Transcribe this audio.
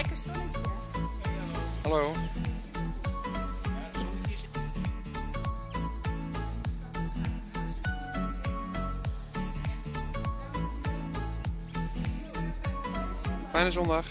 Lekker zonnetje. Hallo. Fijne zondag.